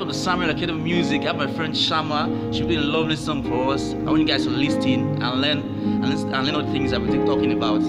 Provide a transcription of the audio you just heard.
welcome to Samuel Academy Music. I have my friend Shammah. She played a lovely song for us. I want you guys to listen and learn and, listen, and learn all the things I've been talking about.